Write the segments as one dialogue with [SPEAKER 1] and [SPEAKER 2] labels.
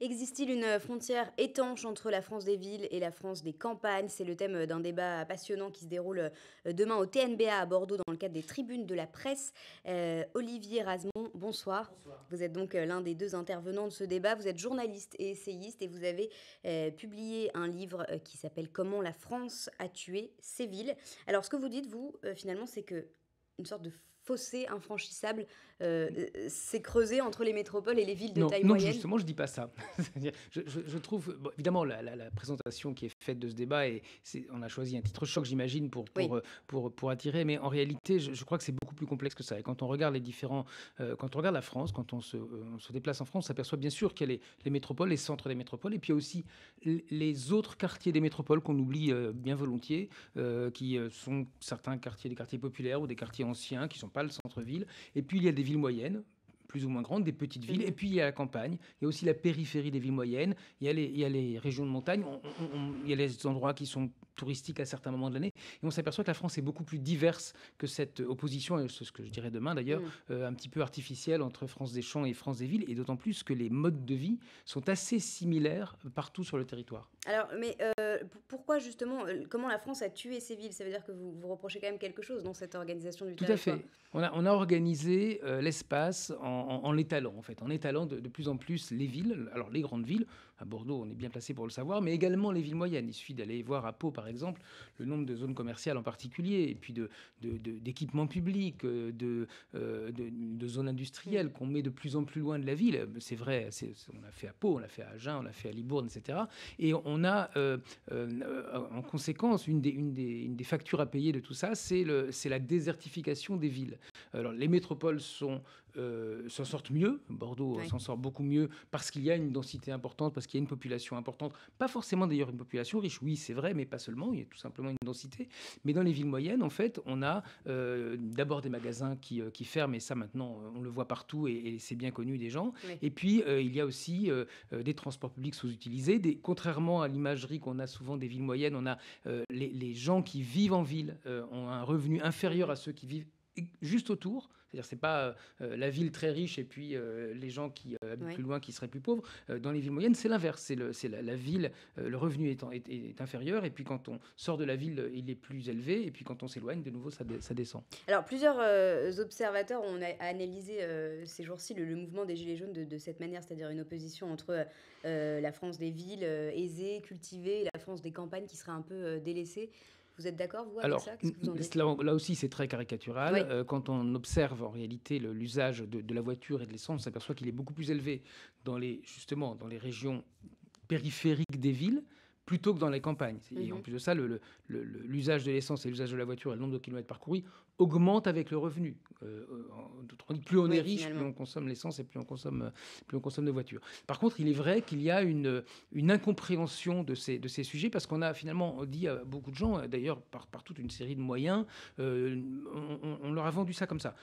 [SPEAKER 1] Existe-t-il une frontière étanche entre la France des villes et la France des campagnes? C'est le thème d'un débat passionnant qui se déroule euh, demain au TNBA à Bordeaux dans le cadre des tribunes de la presse. Euh, Olivier Rasmont, bonsoir. Vous êtes donc euh, l'un des deux intervenants de ce débat. Vous êtes journaliste et essayiste et vous avez publié un livre qui s'appelle Comment la France a tué ses villes. Alors ce que vous dites, vous, finalement, c'est que une sorte de fossé infranchissable euh, s'est creusé entre les métropoles et les villes de taille moyenne
[SPEAKER 2] Non, justement, je dis pas ça. je, je, trouve, évidemment, la, la, présentation qui est faite de ce débat, et on a choisi un titre choc, j'imagine, pour, pour, pour, pour, attirer, mais en réalité, je, crois que c'est beaucoup plus complexe que ça. Et quand on regarde les différents, euh, quand on regarde la France, quand on se, on se déplace en France, on s'aperçoit bien sûr qu'il y a les, les, métropoles, les centres des métropoles, et puis il y a aussi les autres quartiers des métropoles qu'on oublie euh, bien volontiers, qui sont certains quartiers, des quartiers populaires ou des quartiers anciens, qui sont pas le centre-ville. Et puis il y a des villes moyennes plus ou moins grandes, des petites villes, mhm. et puis il y a la campagne, il y a aussi la périphérie des villes moyennes, il y a les, il y a les régions de montagne, il y a les endroits qui sont touristiques à certains moments de l'année, et on s'aperçoit que la France est beaucoup plus diverse que cette opposition, et c'est ce que je dirais demain d'ailleurs, mhm. euh, un petit peu artificielle entre France des champs et France des villes, et d'autant plus que les modes de vie sont assez similaires partout sur le territoire.
[SPEAKER 1] Alors, mais euh, pourquoi justement, euh, comment la France a tué ces villes? Ça veut dire que vous, vous reprochez quand même quelque chose dans cette organisation du
[SPEAKER 2] Tout
[SPEAKER 1] territoire?
[SPEAKER 2] Tout à fait. On a, on a organisé l'espace en en, l'étalant, en fait, en étalant de, plus en plus les villes, alors les grandes villes, à Bordeaux, on est bien placé pour le savoir, mais également les villes moyennes. Il suffit d'aller voir à Pau, par exemple, le nombre de zones commerciales en particulier, et puis d'équipements de, publics, euh, euh, de, de, zones industrielles qu'on met de plus en plus loin de la ville. C'est vrai, on l'a fait à Pau, on l'a fait à Agen, on l'a fait à Libourne, etc. Et on a, euh, en conséquence, une des, une, des, une des, factures à payer de tout ça, c'est la désertification des villes. Alors, les métropoles s'en sortent mieux. Bordeaux s'en sort beaucoup mieux parce qu'il y a une densité importante, parce qu'il y a une population importante. Pas forcément d'ailleurs une population riche, oui, c'est vrai, mais pas seulement. Il y a tout simplement une densité. Mais dans les villes moyennes, en fait, on a euh, d'abord des magasins qui, euh, qui, ferment, et ça maintenant, on le voit partout et, c'est bien connu des gens. Et puis, il y a aussi des transports publics sous-utilisés. Des, contrairement à l'imagerie qu'on a souvent des villes moyennes, on a les, les, gens qui vivent en ville ont un revenu inférieur à ceux qui vivent juste autour. C'est-à-dire c'est pas euh, la ville très riche et puis euh, les gens qui euh, habitent plus loin qui seraient plus pauvres. dans les villes moyennes, c'est l'inverse. C'est, la, ville, le revenu est, est, inférieur et puis quand on sort de la ville, il est plus élevé et puis quand on s'éloigne, de nouveau, ça, ça descend.
[SPEAKER 1] Alors plusieurs observateurs ont analysé ces jours-ci le, mouvement des Gilets jaunes de, de cette manière, c'est-à-dire une opposition entre la France des villes aisées, cultivées, et la France des campagnes qui serait un peu délaissée. Vous êtes d'accord, vous, avec ça?
[SPEAKER 2] Là, là, aussi, c'est très caricatural. Euh, quand on observe en réalité l'usage de, de, la voiture et de l'essence, on s'aperçoit qu'il est beaucoup plus élevé dans les, justement dans les régions périphériques des villes plutôt que dans les campagnes. Et en mhm. plus de ça, l'usage de l'essence et l'usage de la voiture et le nombre de kilomètres parcourus augmentent avec le revenu. Euh, plus on est riche, plus on consomme l'essence et plus on consomme, plus on consomme de voitures. Par contre, il est vrai qu'il y a une, une incompréhension de ces, de ces sujets parce qu'on a finalement dit à beaucoup de gens, d'ailleurs par, par toute une série de moyens, euh, on, leur a vendu ça comme ça.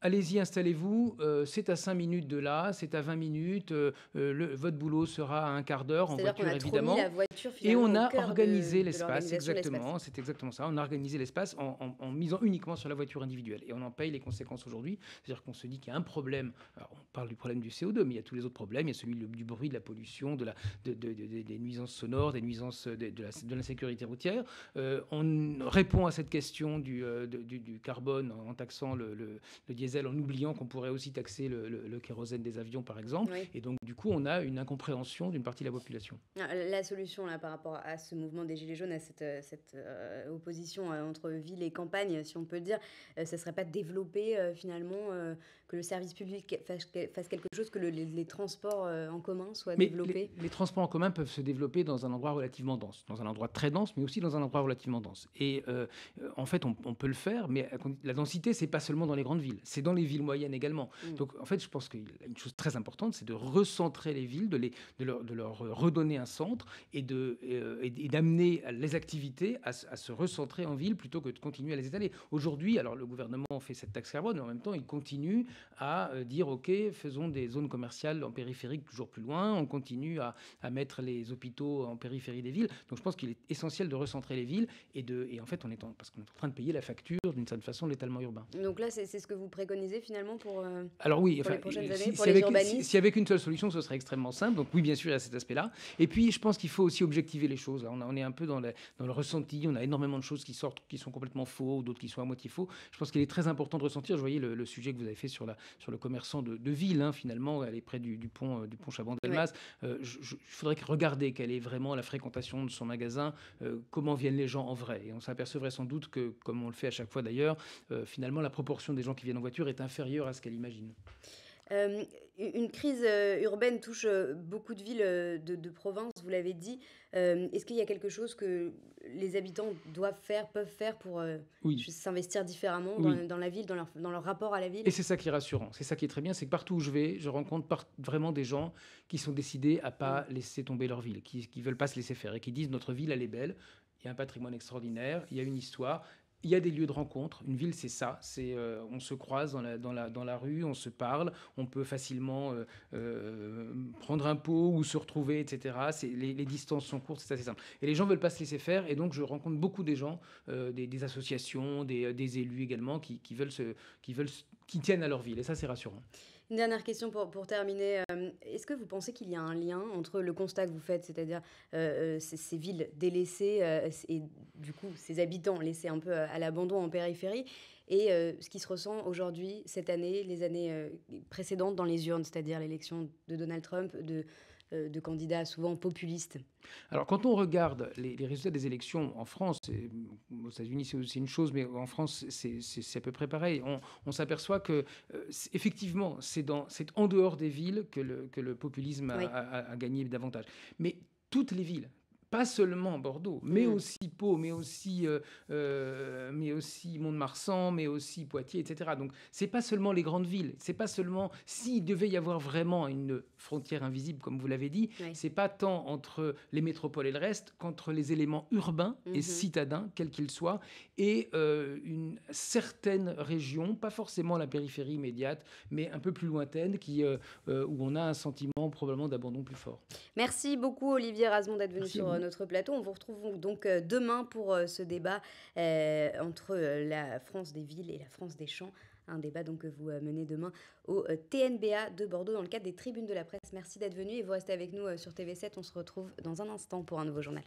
[SPEAKER 2] Allez-y, installez-vous. Euh, c'est à 5 minutes de là, c'est à 20 minutes. Euh, euh, le, votre boulot sera à un quart d'heure en voiture, évidemment.
[SPEAKER 1] et
[SPEAKER 2] on a organisé l'espace, exactement. C'est exactement ça. On a organisé l'espace en, misant uniquement sur la voiture individuelle. Et on en paye les conséquences aujourd'hui. C'est-à-dire qu'on se dit qu'il y a un problème. on parle du problème du CO2, mais il y a tous les autres problèmes. Il y a celui du bruit, de la pollution, de la, des nuisances sonores, des nuisances de, l'insécurité routière. on répond à cette question du, du, carbone en taxant le, le, le en oubliant qu'on pourrait aussi taxer le, kérosène des avions, par exemple. Et donc, du coup, on a une incompréhension d'une partie de la population.
[SPEAKER 1] Ah, la solution, là, par rapport à ce mouvement des Gilets jaunes, à cette, euh, cette euh, opposition euh, entre ville et campagne, si on peut dire, ce ne serait pas de développer finalement que le service public fasse, quelque chose, que les, transports en commun soient développés
[SPEAKER 2] les, les, transports en commun peuvent se développer dans un endroit relativement dense, dans un endroit très dense, mais aussi dans un endroit relativement dense. Et en fait, on, on, peut le faire, mais la densité, c'est pas seulement dans les grandes villes, c'est dans les villes moyennes également. Mm. Donc en fait, je pense qu'il y a une chose très importante, c'est de recentrer les villes, de, les, de, leur, de leur redonner un centre et euh, d'amener les activités à, se recentrer en ville plutôt que de continuer à les étaler. Aujourd'hui, alors le gouvernement fait cette taxe carbone, mais en même temps, il continue à euh, dire ok, faisons des zones commerciales en périphérie toujours plus loin, on continue à, à mettre les hôpitaux en périphérie des villes. Donc je pense qu'il est essentiel de recentrer les villes et de et en fait on est en, parce qu'on est en train de payer la facture d'une certaine façon de l'étalement urbain.
[SPEAKER 1] Donc là, c'est ce que vous préconisez préconisez finalement pour,
[SPEAKER 2] Alors oui,
[SPEAKER 1] les prochaines années, pour
[SPEAKER 2] les
[SPEAKER 1] les
[SPEAKER 2] urbanistes S'il n'y avait qu'une seule solution, ce serait extrêmement simple. Donc oui, bien sûr, il y a cet aspect-là. Et puis, je pense qu'il faut aussi objectiver les choses. on, on, est un peu dans, dans, le ressenti. On a énormément de choses qui sortent, qui sont complètement faux, d'autres qui sont à moitié faux. Je pense qu'il est très important de ressentir. Je voyais le, sujet que vous avez fait sur, la, sur le commerçant de, ville, hein, finalement, elle est près du, pont, du pont Chabon-Delmas. Il faudrait regarder quelle est vraiment la fréquentation de son magasin, comment viennent les gens en vrai. Et on s'apercevrait sans doute que, comme on le fait à chaque fois d'ailleurs, euh, finalement la proportion des gens qui viennent en voiture est inférieure à ce qu'elle imagine.
[SPEAKER 1] Euh, une crise euh, urbaine touche beaucoup de villes de, province, vous l'avez dit. Est-ce qu'il y a quelque chose que les habitants doivent faire, peuvent faire pour s'investir différemment dans, la ville, dans leur, dans leur, rapport à la ville?
[SPEAKER 2] Et c'est ça qui est rassurant. C'est ça qui est très bien, c'est que partout où je vais, je rencontre vraiment des gens qui sont décidés à pas mm. laisser tomber leur ville, qui ne veulent pas se laisser faire et qui disent notre ville, elle est belle, il y a un patrimoine extraordinaire, il y a une histoire, il y a des lieux de rencontre. Une ville, c'est ça. C'est euh, on se croise dans la, dans, la, dans la rue, on se parle, on peut facilement euh, euh, prendre un pot ou se retrouver, etc. Les, distances sont courtes, c'est assez simple. Et les gens veulent pas se laisser faire. Et donc, je rencontre beaucoup des gens, des, des, associations, des, des, élus également, qui, qui veulent se, qui veulent, qui tiennent à leur ville. Et ça, c'est rassurant.
[SPEAKER 1] Une dernière question pour, terminer. Euh, est-ce que vous pensez qu'il y a un lien entre le constat que vous faites, c'est-à-dire euh, euh, ces, villes délaissées et du coup ces habitants laissés un peu à l'abandon en périphérie, et ce qui se ressent aujourd'hui, cette année, les années précédentes dans les urnes, c'est-à-dire l'élection de Donald Trump, de de candidats souvent populistes.
[SPEAKER 2] Alors, quand on regarde les, résultats des élections en France, aux États-Unis c'est aussi une chose, mais en France c'est à peu près pareil, on, s'aperçoit que euh, effectivement c'est en dehors des villes que le, populisme a, a, gagné davantage. Mais toutes les villes, pas seulement Bordeaux, mais mm. aussi Pau, mais aussi, euh, euh, mais aussi Mont-de-Marsan, mais aussi Poitiers, etc. Donc, c'est pas seulement les grandes villes, c'est pas seulement s'il devait y avoir vraiment une frontière invisible, comme vous l'avez dit, c'est pas tant entre les métropoles et le reste qu'entre les éléments urbains et mm-hmm. citadins, quels qu'ils soient, et euh, une certaine région, pas forcément la périphérie immédiate, mais un peu plus lointaine, qui, où on a un sentiment probablement d'abandon plus fort.
[SPEAKER 1] Merci beaucoup Olivier Rasmond d'être venu sur notre plateau. On vous retrouve donc euh, demain pour euh, ce débat euh, entre la France des villes et la France des champs. Un débat donc que vous menez demain au TNBA de Bordeaux dans le cadre des tribunes de la presse. Merci d'être venu et vous restez avec nous sur TV7. On se retrouve dans un instant pour un nouveau journal.